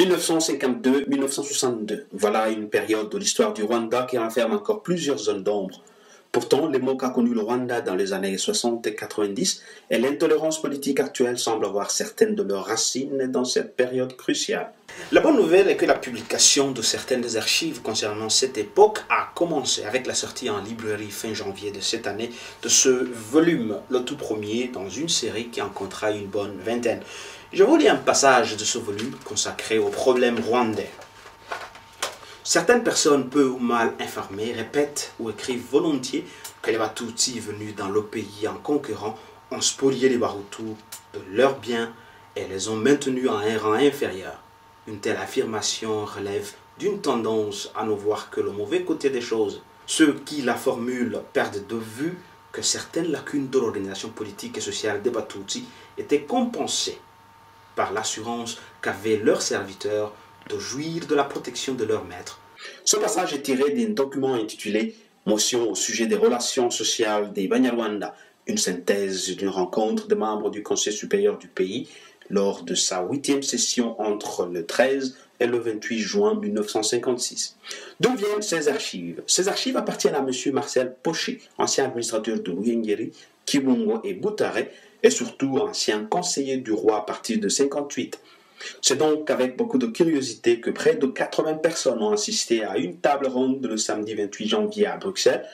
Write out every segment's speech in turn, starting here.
1952-1962, voilà une période de l'histoire du Rwanda qui renferme encore plusieurs zones d'ombre. Pourtant, les mots qu'a connu le Rwanda dans les années 60 et 90 et l'intolérance politique actuelle semblent avoir certaines de leurs racines dans cette période cruciale. La bonne nouvelle est que la publication de certaines archives concernant cette époque a commencé avec la sortie en librairie fin janvier de cette année de ce volume, le tout premier dans une série qui en comptera une bonne vingtaine. Je vous lis un passage de ce volume consacré au problème rwandais. Certaines personnes peu ou mal informées répètent ou écrivent volontiers que les Batutsi venus dans le pays en conquérant ont spolié les Bahutus de leurs biens et les ont maintenus à un rang inférieur. Une telle affirmation relève d'une tendance à ne voir que le mauvais côté des choses. Ceux qui la formulent perdent de vue que certaines lacunes de l'organisation politique et sociale des Batutsi étaient compensées par l'assurance qu'avaient leurs serviteurs de jouir de la protection de leur maître. Ce passage est tiré d'un document intitulé Motion au sujet des relations sociales des Banyarwanda, une synthèse d'une rencontre des membres du Conseil supérieur du pays lors de sa huitième session entre le 13 et le 28 juin 1956. D'où viennent ces archives? Ces archives appartiennent à M. Marcel Poché, ancien administrateur de Wingeri, Kibungo et Boutare, et surtout ancien conseiller du roi à partir de 58. C'est donc avec beaucoup de curiosité que près de 80 personnes ont assisté à une table ronde le samedi 28 janvier à Bruxelles,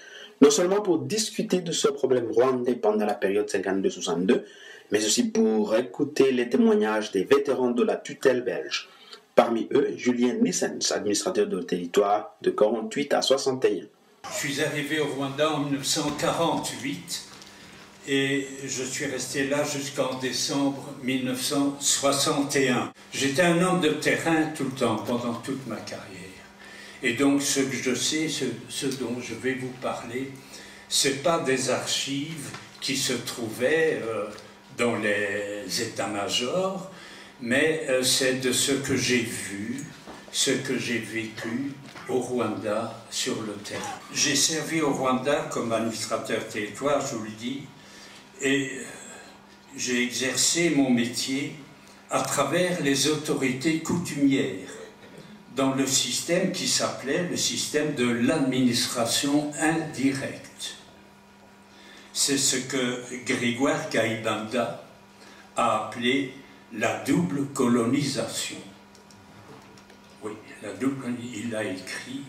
non seulement pour discuter de ce problème rwandais pendant la période 52-62, mais aussi pour écouter les témoignages des vétérans de la tutelle belge. Parmi eux, Julien Nissens, administrateur de territoire de 48 à 61. Je suis arrivé au Rwanda en 1948 et je suis resté là jusqu'en décembre 1961. J'étais un homme de terrain tout le temps, pendant toute ma carrière. Et donc ce que je sais, ce, dont je vais vous parler, ce n'est pas des archives qui se trouvaient euh, dans les états-majors, mais euh, c'est de ce que j'ai vu, ce que j'ai vécu au Rwanda sur le terrain. J'ai servi au Rwanda comme administrateur territoire, je vous le dis, et j'ai exercé mon métier à travers les autorités coutumières dans le système qui s'appelait le système de l'administration indirecte. C'est ce que Grégoire Kaibanda a appelé la double colonisation. Oui, la double, il a écrit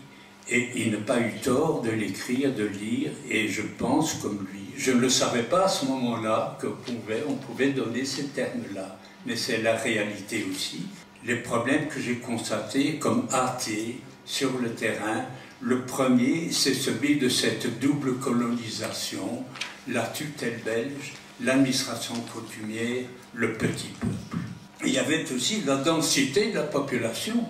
et il n'a pas eu tort de l'écrire, de lire, et je pense comme lui. Je ne le savais pas à ce moment-là qu'on pouvait, on pouvait donner ces termes-là, mais c'est la réalité aussi. Les problèmes que j'ai constatés comme athée sur le terrain, le premier, c'est celui de cette double colonisation, la tutelle belge, l'administration coutumière, le petit peuple. Il y avait aussi la densité de la population.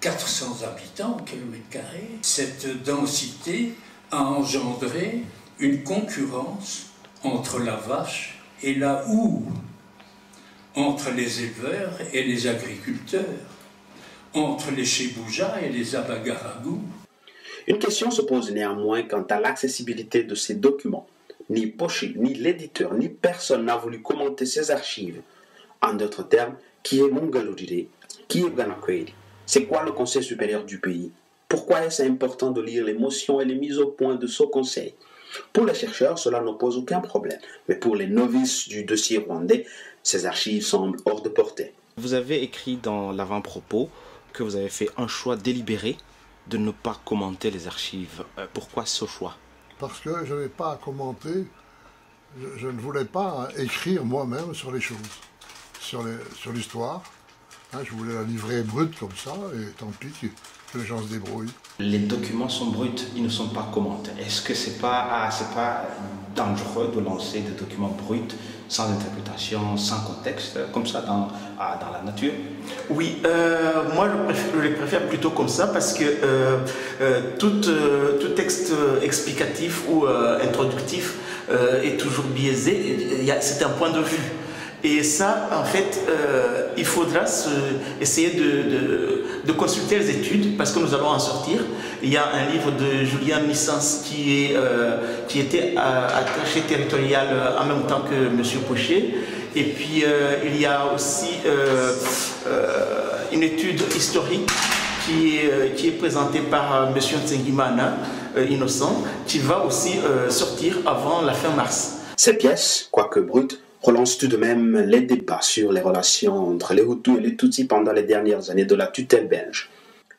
400 habitants au kilomètre carré. Cette densité a engendré une concurrence entre la vache et la houe, entre les éleveurs et les agriculteurs, entre les Chebouja et les Abagaragou. Une question se pose néanmoins quant à l'accessibilité de ces documents. Ni Poché, ni l'éditeur, ni personne n'a voulu commenter ces archives. En d'autres termes, qui est Mungalurire Qui est Ganakweli c'est quoi le Conseil supérieur du pays? Pourquoi est-ce important de lire les motions et les mises au point de ce Conseil? Pour les chercheurs, cela ne pose aucun problème, mais pour les novices du dossier rwandais, ces archives semblent hors de portée. Vous avez écrit dans l'avant-propos que vous avez fait un choix délibéré de ne pas commenter les archives. Euh, pourquoi ce choix? Parce que je n'ai pas à commenter, je, ne voulais pas écrire moi-même sur les choses, sur l'histoire. Hein, je voulais la livrer brute comme ça, et tant pis que les gens se débrouillent. Les documents sont bruts, ils ne sont pas commentés. Est-ce que c'est pas, ah, c'est pas dangereux de lancer des documents bruts sans interprétation, sans contexte, comme ça dans, ah, dans la nature? Oui, euh, moi je, les préfère plutôt comme ça parce que euh, euh, tout, tout, texte explicatif ou introductif est toujours biaisé. C'est un point de vue. Et ça, en fait, euh, il faudra essayer de, consulter les études parce que nous allons en sortir. Il y a un livre de Julien Missens qui, est, euh, qui était attaché territorial en même temps que M. Pochet. Et puis, euh, il y a aussi une étude historique qui est, qui est présentée par M. Tsengimana, Innocent, qui va aussi sortir avant la fin mars. Ces pièces, quoique brutes, relancent tout de même les débats sur les relations entre les Hutus et les Tutsis pendant les dernières années de la tutelle belge.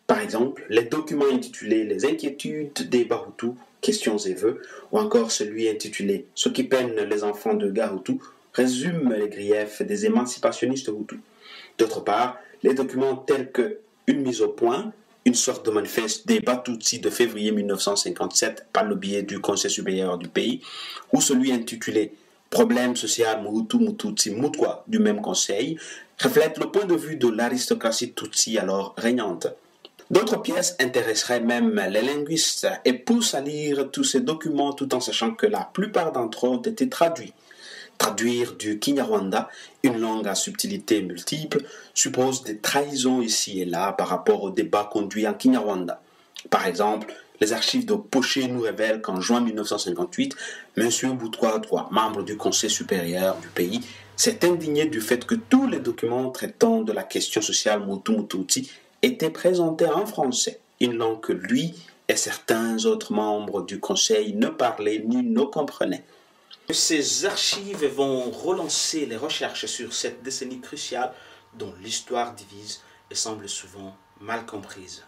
Par exemple, les documents intitulés Les inquiétudes des Bahutus, questions et vœux, ou encore celui intitulé Ce qui peine les enfants de Gahutu résument les griefs des émancipationnistes Hutus. D'autre part, les documents tels que Une mise au point, une sorte de manifeste des Batutsi de février 1957 par le biais du Conseil supérieur du pays, ou celui intitulé Problème social Muhutu Mututsi Mutwa du même Conseil, reflètent le point de vue de l'aristocratie Tutsi alors régnante. D'autres pièces intéresseraient même les linguistes et poussent à lire tous ces documents tout en sachant que la plupart d'entre eux ont été traduits. Traduire du Kinyarwanda, une langue à subtilité multiple, suppose des trahisons ici et là par rapport au débat conduit en Kinyarwanda. Par exemple, les archives de Poché nous révèlent qu'en juin 1958, M. Boutrois droit membre du Conseil supérieur du pays, s'est indigné du fait que tous les documents traitant de la question sociale Mutu étaient présentés en français, une langue que lui et certains autres membres du Conseil ne parlaient ni ne comprenaient. Ces archives vont relancer les recherches sur cette décennie cruciale dont l'histoire divise et semble souvent mal comprise.